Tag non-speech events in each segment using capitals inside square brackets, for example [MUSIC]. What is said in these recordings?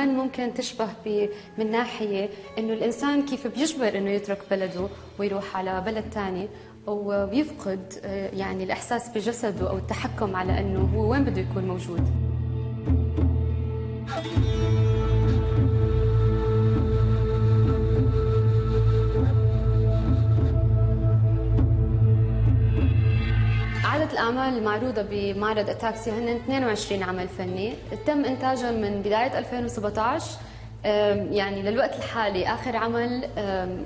ممكن تشبه من ناحية أنه الإنسان كيف بيجبر أنه يترك بلده ويروح على بلد ثاني وبيفقد يعني الإحساس بجسده أو التحكم على أنه هو وين بده يكون موجود. الأعمال المعروضة بمعرض أتاكسي هن 22 عمل فني. تم إنتاجهم من بداية 2017 يعني للوقت الحالي. آخر عمل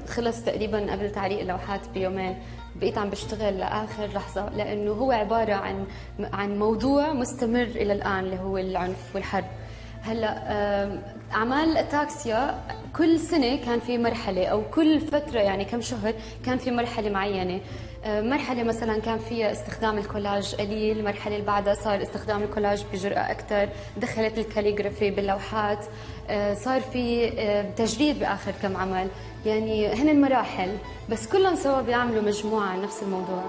خلص تقريبا قبل تعليق اللوحات بيومين. بقيت عم بشتغل لآخر لحظة لأنه هو عبارة عن عن موضوع مستمر إلى الآن اللي هو العنف والحرب. هلأ أعمال اتاكسيا كل سنة كان في مرحلة أو كل فترة يعني كم شهر كان في مرحلة معينة. مرحلة مثلا كان فيها استخدام الكولاج قليل، المرحلة اللي بعدها صار استخدام الكولاج بجرأة أكثر، دخلت الكاليغرافي باللوحات، صار في تجريد بآخر كم عمل، يعني هن المراحل بس كلهم سوا بيعملوا مجموعة عن نفس الموضوع.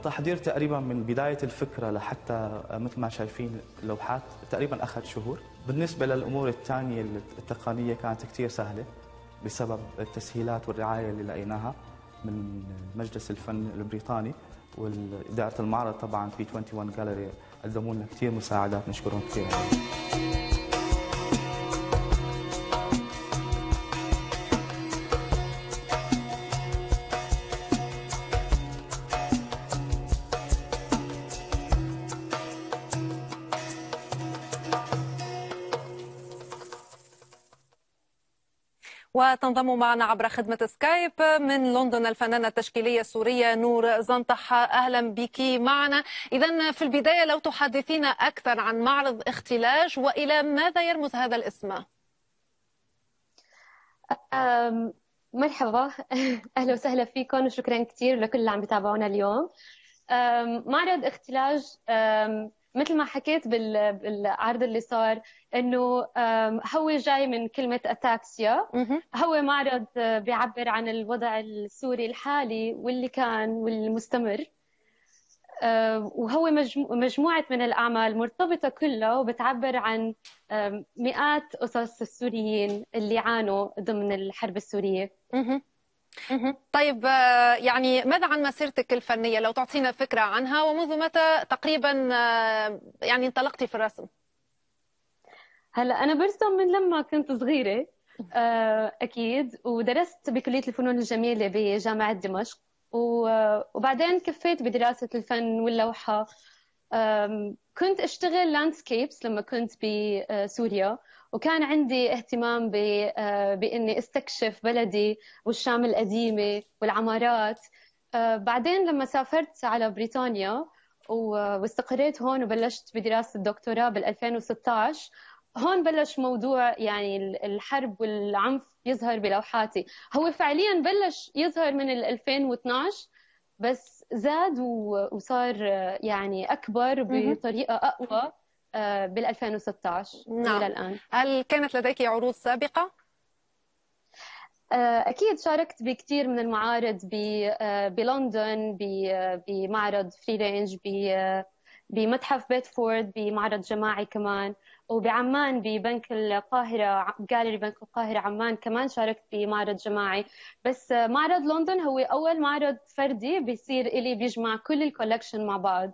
التحضير تقريبا من بداية الفكرة لحتى مثل ما شايفين اللوحات تقريبا أخذ شهور. بالنسبة للأمور الثانية التقنية كانت كثير سهلة بسبب التسهيلات والرعاية اللي لقيناها من مجلس الفن البريطاني وإدارة المعرض طبعا في 21 جاليري قدموا لنا كثير مساعدات نشكرهم كثير وتنضم معنا عبر خدمة سكايب من لندن الفنانة التشكيلية السورية نور زنطح. أهلا بك معنا. إذا في البداية لو تحدثينا أكثر عن معرض اختلاج وإلى ماذا يرمز هذا الاسم؟ مرحبا. [LAUGHS] أهلا وسهلا فيكم وشكرا كثير لكل اللي عم بيتابعونا اليوم. معرض اختلاج مثل ما حكيت بالعرض اللي صار إنه هو جاي من كلمة اتاكسيا هو معرض بيعبر عن الوضع السوري الحالي واللي كان والمستمر. وهو مجموعة من الأعمال مرتبطة كلها وبتعبر عن مئات قصص السوريين اللي عانوا ضمن الحرب السورية. طيب يعني ماذا عن مسيرتك الفنية؟ لو تعطينا فكرة عنها ومنذ متى تقريبا يعني انطلقتي في الرسم؟ هلا أنا برسم من لما كنت صغيرة أكيد ودرست بكلية الفنون الجميلة بجامعة دمشق وبعدين كفيت بدراسة الفن واللوحة. كنت أشتغل لاندسكيبس لما كنت بسوريا وكان عندي اهتمام بإني أستكشف بلدي والشام القديمة والعمارات. بعدين لما سافرت على بريطانيا واستقريت هون وبلشت بدراسة الدكتوراه بال 2016 هون بلش موضوع يعني الحرب والعنف يظهر بلوحاتي. هو فعليا بلش يظهر من 2012 بس زاد وصار يعني أكبر بطريقة أقوى. بال 2016 نعم. إلى الآن. هل كانت لديك عروض سابقة؟ أكيد شاركت بكثير من المعارض بلندن بمعرض Free Range بمتحف بيتفورد بمعرض جماعي كمان. وبعمان ببنك القاهرة جاليري بنك القاهرة عمان كمان شاركت بمعرض جماعي. بس معرض لندن هو أول معرض فردي بيصير إلي بيجمع كل ال collection مع بعض.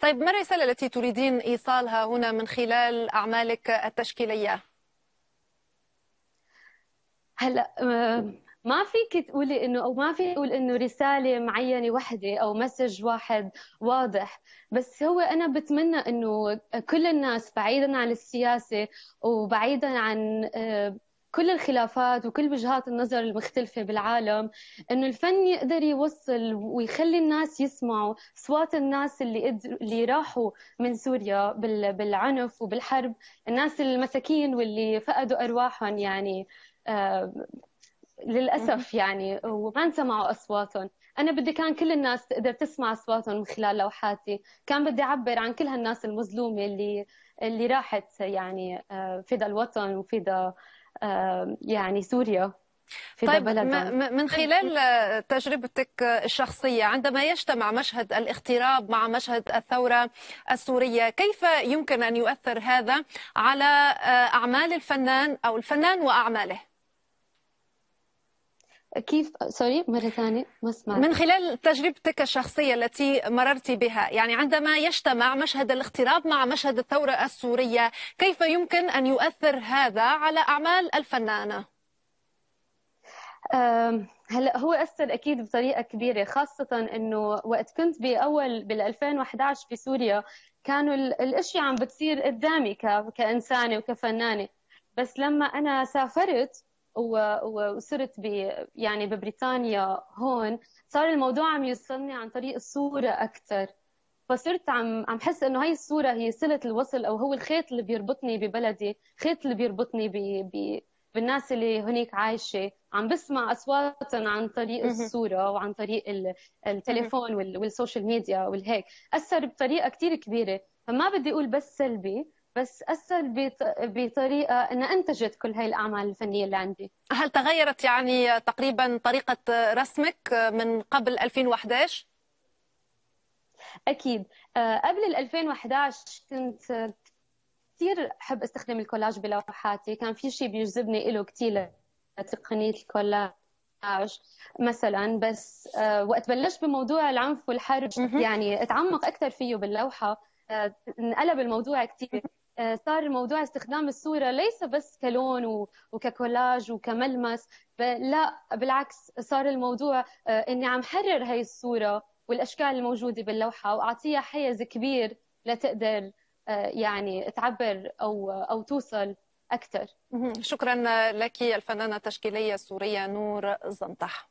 طيب ما الرسالة التي تريدين إيصالها هنا من خلال أعمالك التشكيلية؟ هلا ما فيك تقولي إنه أو ما في أقول إنه رسالة معينة وحدة أو مسج واحد واضح. بس هو أنا بتمنى إنه كل الناس بعيدا عن السياسة وبعيدا عن كل الخلافات وكل وجهات النظر المختلفة بالعالم إنه الفن يقدر يوصل ويخلي الناس يسمعوا أصوات الناس اللي قدر اللي راحوا من سوريا بالعنف وبالحرب الناس المساكين واللي فقدوا أرواحهم يعني للأسف يعني وما انسمعوا أصواتهم. أنا بدي كان كل الناس تقدر تسمع أصواتهم من خلال لوحاتي. كان بدي أعبر عن كل هالناس المظلومة اللي اللي راحت يعني فدا الوطن وفدا يعني سوريا طيب من خلال تجربتك الشخصية عندما يجتمع مشهد الاغتراب مع مشهد الثورة السورية كيف يمكن أن يؤثر هذا على أعمال الفنان أو الفنان وأعماله؟ كيف سوري مرة ثانية ما سمعت من خلال تجربتك الشخصية التي مررت بها يعني عندما يجتمع مشهد الاغتراب مع مشهد الثورة السورية كيف يمكن أن يؤثر هذا على أعمال الفنانة؟ هلا هو أثر أكيد بطريقة كبيرة خاصة إنه وقت كنت بأول بال 2011 بسوريا كانوا الأشياء عم بتصير قدامي كإنسانة وكفنانة بس لما أنا سافرت وصرت ب يعني ببريطانيا هون صار الموضوع عم يوصلني عن طريق الصورة أكثر فصرت عم عم حس إنه هاي الصورة هي صلة الوصل أو هو الخيط اللي بيربطني ببلدي خيط اللي بيربطني ب... ب... بالناس اللي هناك عايشة. عم بسمع أصواتهم عن طريق الصورة وعن طريق التليفون وال social media والهيك. أثر بطريقة كثير كبيرة. فما بدي أقول بس سلبي بس أثر بطريقة انها انتجت كل هاي الأعمال الفنية اللي عندي. هل تغيرت يعني تقريبا طريقة رسمك من قبل 2011 أكيد. آه، قبل 2011 كنت كثير أحب استخدم الكولاج بلوحاتي. كان في شيء بيجذبني له كثير تقنيه الكولاج مثلا بس آه، وقت بلشت بموضوع العنف والحرب يعني أتعمق أكثر فيه باللوحة. آه، انقلب الموضوع كثير صار موضوع استخدام الصورة ليس بس كلون وككولاج وكملمس لا بالعكس صار الموضوع إني عم حرر هاي الصورة والأشكال الموجودة باللوحة وأعطيها حيز كبير لتقدر يعني تعبر أو أو توصل أكثر شكرا لك الفنانة التشكيلية السورية نور زنطح